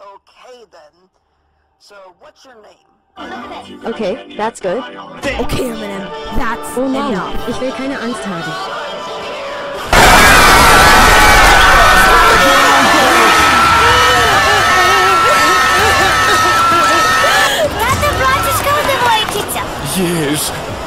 Okay then. So, what's your name? Okay, that's good. Okay, Eminem, that's Oh nein, enough. ich will keine Angst haben. Yes.